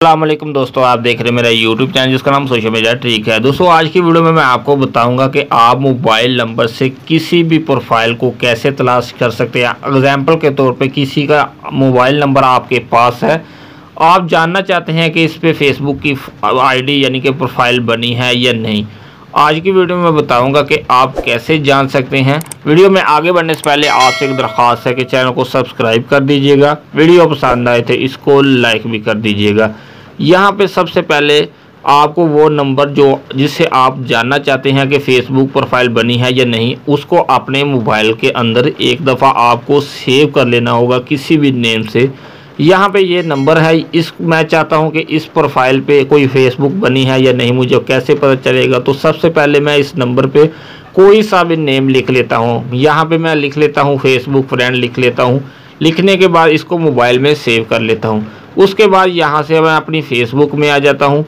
अल्लाम दोस्तों, आप देख रहे हैं मेरा यूट्यूब चैनल जिसका नाम सोशल मीडिया ट्रिक है। दोस्तों, आज की वीडियो में मैं आपको बताऊँगा कि आप मोबाइल नंबर से किसी भी प्रोफ़ाइल को कैसे तलाश कर सकते हैं। एग्ज़ाम्पल के तौर पे किसी का मोबाइल नंबर आपके पास है। आप जानना चाहते हैं कि इस पर फेसबुक की आईडी यानी कि प्रोफ़ाइल बनी है या नहीं। आज की वीडियो में बताऊँगा कि आप कैसे जान सकते हैं। वीडियो में आगे बढ़ने से पहले आपसे एक दरख्वास्त है कि चैनल को सब्सक्राइब कर दीजिएगा। वीडियो पसंद आए थे इसको लाइक भी कर दीजिएगा। यहाँ पे सबसे पहले आपको वो नंबर जो जिससे आप जानना चाहते हैं कि फेसबुक प्रोफ़ाइल बनी है या नहीं, उसको अपने मोबाइल के अंदर एक दफ़ा आपको सेव कर लेना होगा किसी भी नेम से। यहाँ पे ये नंबर है, इस, मैं चाहता हूँ कि इस प्रोफ़ाइल पे कोई फेसबुक बनी है या नहीं, मुझे कैसे पता चलेगा? तो सबसे पहले मैं इस नंबर पे कोई सा भी नेम लिख लेता हूँ। यहाँ पे मैं लिख लेता हूँ फेसबुक फ्रेंड लिख लेता हूँ। लिखने के बाद इसको मोबाइल में सेव कर लेता हूँ। उसके बाद यहाँ से मैं अपनी फेसबुक में आ जाता हूँ।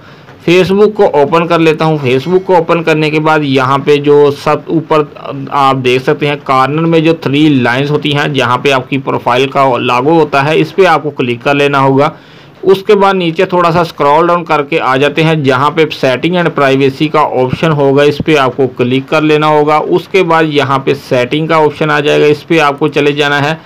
फेसबुक को ओपन कर लेता हूँ। फेसबुक को ओपन करने के बाद यहाँ पे जो सब ऊपर, आप देख सकते हैं कार्नर में जो थ्री लाइंस होती हैं, जहाँ पे आपकी प्रोफ़ाइल का लागू होता है, इस पर आपको क्लिक कर लेना होगा। उसके बाद नीचे थोड़ा सा स्क्रॉल डाउन करके आ जाते हैं, जहाँ पे सेटिंग एंड प्राइवेसी का ऑप्शन होगा, इस पर आपको क्लिक कर लेना होगा। उसके बाद यहाँ पे सेटिंग का ऑप्शन आ जाएगा, इस पर आपको चले जाना है।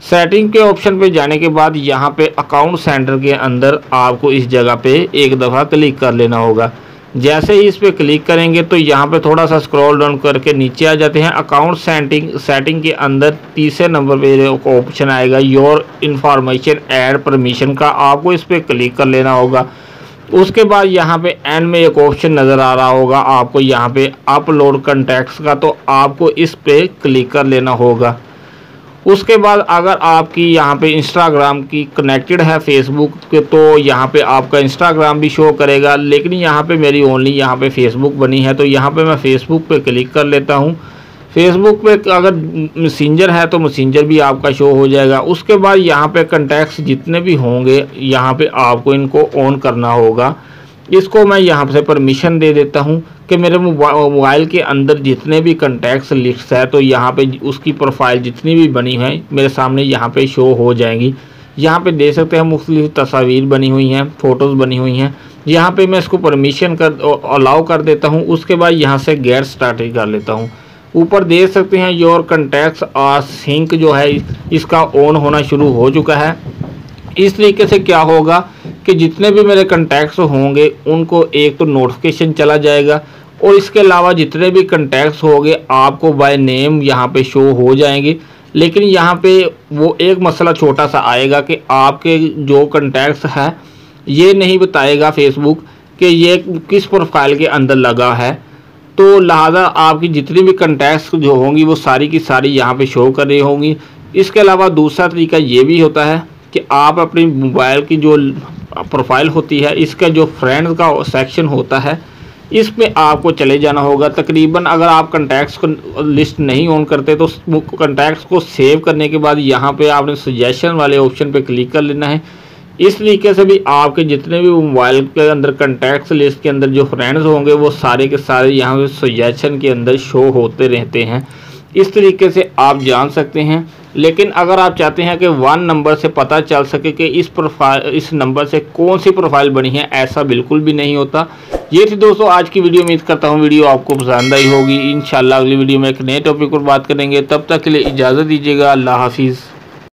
सेटिंग के ऑप्शन पे जाने के बाद यहाँ पे अकाउंट सेंटर के अंदर आपको इस जगह पे एक दफ़ा क्लिक कर लेना होगा। जैसे ही इस पर क्लिक करेंगे तो यहाँ पे थोड़ा सा स्क्रॉल डाउन करके नीचे आ जाते हैं। अकाउंट सेटिंग सेटिंग के अंदर तीसरे नंबर पे ऑप्शन आएगा योर इन्फॉर्मेशन एड परमिशन का। आपको इस पर क्लिक कर लेना होगा। उसके बाद यहाँ पे एंड में एक ऑप्शन नज़र आ रहा होगा, आपको यहाँ पे अपलोड कंटेक्ट्स का। तो आपको इस पर क्लिक कर लेना होगा। उसके बाद अगर आपकी यहाँ पे इंस्टाग्राम की कनेक्टेड है फेसबुक के तो यहाँ पे आपका इंस्टाग्राम भी शो करेगा। लेकिन यहाँ पे मेरी ओनली यहाँ पे फेसबुक बनी है तो यहाँ पे मैं फेसबुक पे क्लिक कर लेता हूँ। फेसबुक पे अगर मैसेंजर है तो मैसेंजर भी आपका शो हो जाएगा। उसके बाद यहाँ पे कंटैक्ट्स जितने भी होंगे, यहाँ पे आपको इनको ऑन करना होगा। इसको मैं यहाँ से परमिशन दे देता हूँ कि मेरे मोबाइल के अंदर जितने भी कंटैक्ट्स लिस्ट है तो यहाँ पे उसकी प्रोफ़ाइल जितनी भी बनी है, मेरे सामने यहाँ पे शो हो जाएँगी। यहाँ पे देख सकते हैं मुख्तलिफ़ तस्वीर बनी हुई हैं फ़ोटोज़ बनी हुई हैं। यहाँ पे मैं इसको परमिशन कर अलाउ कर देता हूँ, उसके बाद यहाँ से गैर स्टार्ट कर लेता हूँ। ऊपर देख सकते हैं योर कंटैक्ट्स और सिंक जो है, इसका ऑन होना शुरू हो चुका है। इस तरीके से क्या होगा कि जितने भी मेरे कंटैक्ट्स होंगे, उनको एक तो नोटिफिकेशन चला जाएगा और इसके अलावा जितने भी कंटैक्ट्स होंगे, आपको बाय नेम यहाँ पे शो हो जाएँगे। लेकिन यहाँ पे वो एक मसला छोटा सा आएगा कि आपके जो कंटैक्ट्स हैं, ये नहीं बताएगा फेसबुक कि ये किस प्रोफ़ाइल के अंदर लगा है। तो लिहाजा आपकी जितनी भी कंटैक्ट्स जो होंगी, वो सारी की सारी यहाँ पे शो कर रही होंगी। इसके अलावा दूसरा तरीका ये भी होता है कि आप अपनी मोबाइल की जो प्रोफ़ाइल होती है, इसका जो फ्रेंड्स का सेक्शन होता है, इसमें आपको चले जाना होगा। तकरीबन अगर आप कंटैक्ट्स को लिस्ट नहीं ऑन करते तो कंटैक्ट्स को सेव करने के बाद यहाँ पे आपने सजेशन वाले ऑप्शन पे क्लिक कर लेना है। इस तरीके से भी आपके जितने भी मोबाइल के अंदर कंटैक्ट्स लिस्ट के अंदर जो फ्रेंड्स होंगे, वो सारे के सारे यहाँ पे सजेशन के अंदर शो होते रहते हैं। इस तरीके से आप जान सकते हैं। लेकिन अगर आप चाहते हैं कि वन नंबर से पता चल सके कि इस प्रोफ़ाइल इस नंबर से कौन सी प्रोफ़ाइल बनी है, ऐसा बिल्कुल भी नहीं होता। ये थी दोस्तों आज की वीडियो। उम्मीद करता हूँ वीडियो आपको पसंद आई होगी। इन अगली वीडियो में एक नए टॉपिक पर बात करेंगे। तब तक के लिए इजाज़त दीजिएगा। अल्लाह हाफिज़।